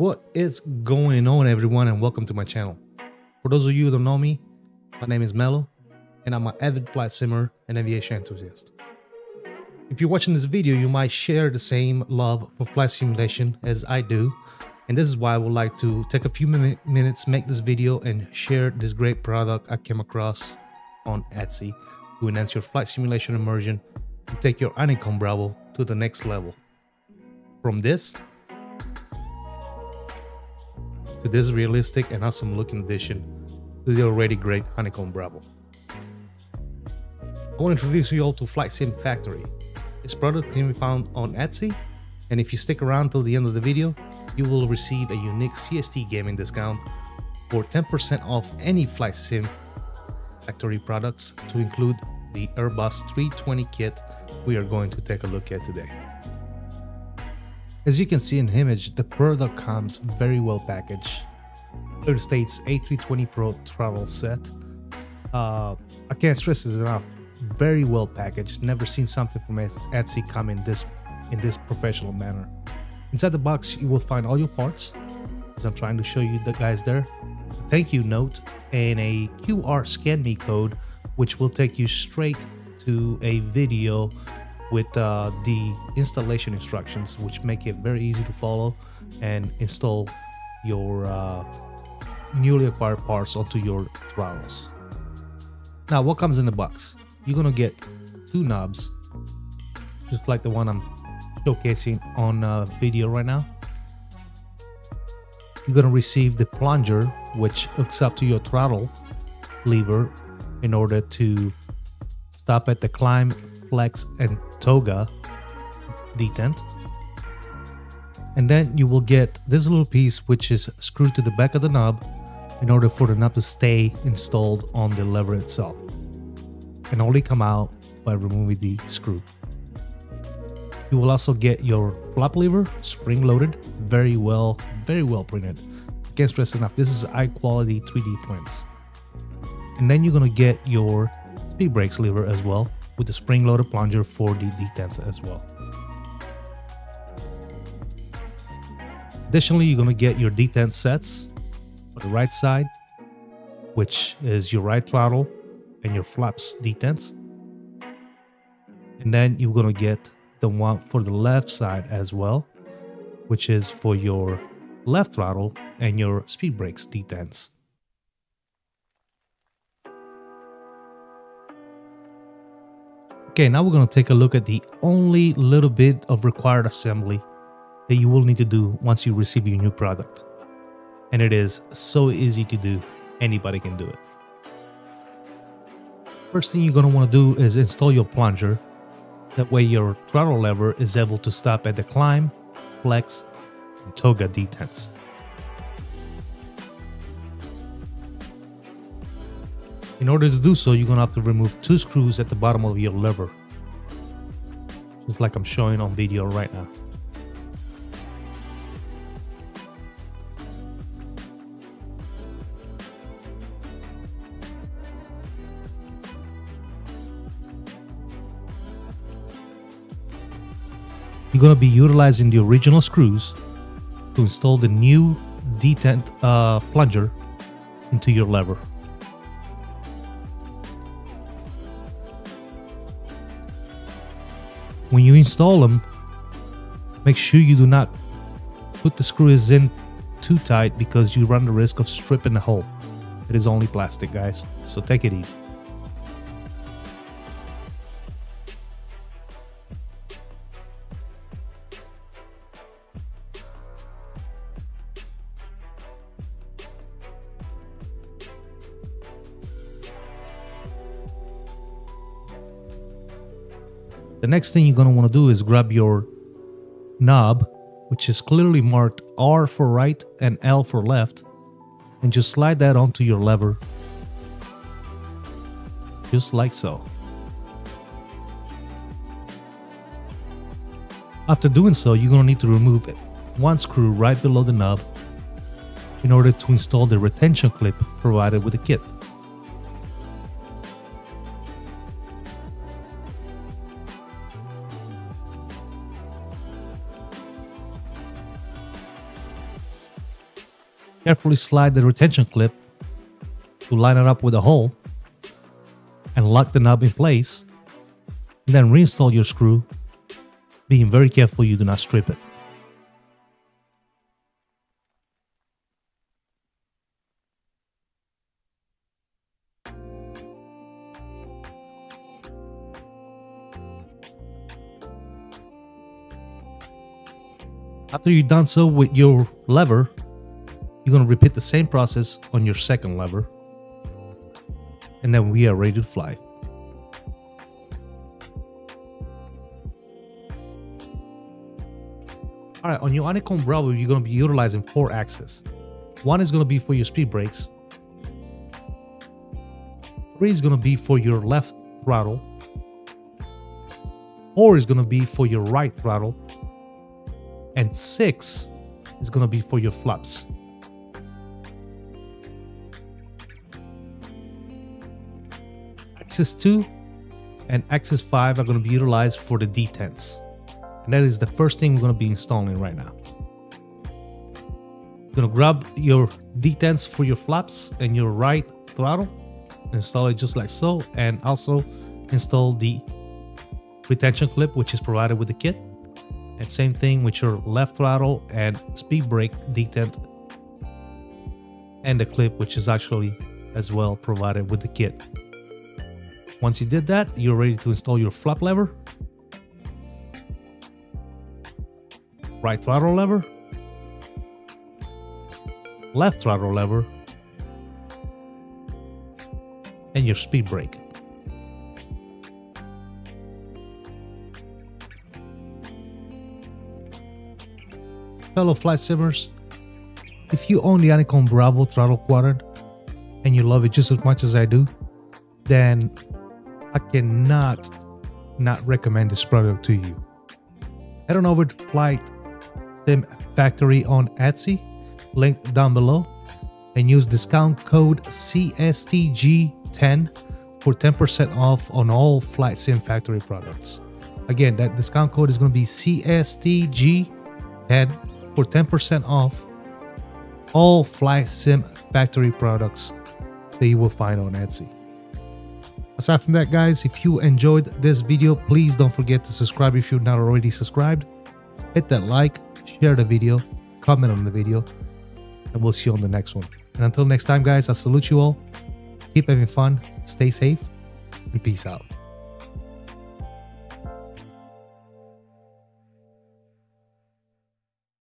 What is going on everyone and welcome to my channel. For those of you who don't know me, my name is Mello and I'm an avid flight simmer and aviation enthusiast. If you're watching this video, you might share the same love for flight simulation as I do and this is why I would like to take a few min minutes, make this video and share this great product I came across on Etsy to enhance your flight simulation immersion and take your Honeycomb Bravo to the next level. From this to this realistic and awesome looking addition to the already great Honeycomb Bravo. I want to introduce you all to Flight Sim Factory. This product can be found on Etsy, and if you stick around till the end of the video, you will receive a unique CST gaming discount for 10% off any Flight Sim Factory products to include the Airbus 320 kit we are going to take a look at today. As you can see in the image, the product comes very well packaged. It states A320 Pro travel set. Uh, I can't stress this enough. Very well packaged. Never seen something from Etsy come in this in this professional manner. Inside the box, you will find all your parts, as I'm trying to show you the guys there. A thank you note and a QR scan me code, which will take you straight to a video with uh, the installation instructions, which make it very easy to follow and install your uh, newly acquired parts onto your throttles. Now, what comes in the box? You're gonna get two knobs, just like the one I'm showcasing on uh, video right now. You're gonna receive the plunger, which hooks up to your throttle lever in order to stop at the climb, flex, and toga detent. And then you will get this little piece which is screwed to the back of the knob in order for the knob to stay installed on the lever itself. And only come out by removing the screw. You will also get your flap lever, spring loaded, very well, very well printed. Can't stress enough, this is high quality 3D prints. And then you're gonna get your speed brakes lever as well, with the spring-loaded plunger for the detents as well. Additionally, you're going to get your detent sets for the right side, which is your right throttle and your flaps detents. And then you're going to get the one for the left side as well, which is for your left throttle and your speed brakes detents. Okay, now we're going to take a look at the only little bit of required assembly that you will need to do once you receive your new product. And it is so easy to do, anybody can do it. First thing you're going to want to do is install your plunger. That way your throttle lever is able to stop at the climb, flex, and toga detents. In order to do so, you're gonna have to remove two screws at the bottom of your lever. Just like I'm showing on video right now. You're gonna be utilizing the original screws to install the new detent uh, plunger into your lever. When you install them, make sure you do not put the screws in too tight because you run the risk of stripping the hole. It is only plastic, guys, so take it easy. The next thing you're going to want to do is grab your knob, which is clearly marked R for right and L for left, and just slide that onto your lever. Just like so. After doing so, you're going to need to remove one screw right below the knob in order to install the retention clip provided with the kit. Carefully slide the retention clip to line it up with the hole and lock the knob in place. Then reinstall your screw, being very careful you do not strip it. After you've done so with your lever, you're going to repeat the same process on your second lever. And then we are ready to fly. All right, on your Honeycomb Bravo, you're going to be utilizing four axes. One is going to be for your speed brakes. Three is going to be for your left throttle. Four is going to be for your right throttle and six is going to be for your flaps. Axis 2 and Axis 5 are going to be utilized for the detents. And that is the first thing we're going to be installing right now. You're going to grab your detents for your flaps and your right throttle, install it just like so, and also install the retention clip which is provided with the kit. And same thing with your left throttle and speed brake detent and the clip, which is actually as well provided with the kit. Once you did that, you're ready to install your flap lever, right throttle lever, left throttle lever, and your speed brake. fellow flight simmers, if you own the Honeycomb Bravo throttle quadrant and you love it just as much as I do, then I cannot not recommend this product to you. Head on over to Flight Sim Factory on Etsy, linked down below, and use discount code CSTG10 for 10% off on all Flight Sim Factory products. Again, that discount code is going to be CSTG10 for 10% off all Flight Sim factory products that you will find on Etsy. Aside from that, guys, if you enjoyed this video, please don't forget to subscribe if you're not already subscribed. Hit that like, share the video, comment on the video, and we'll see you on the next one. And until next time, guys, I salute you all. Keep having fun, stay safe, and peace out.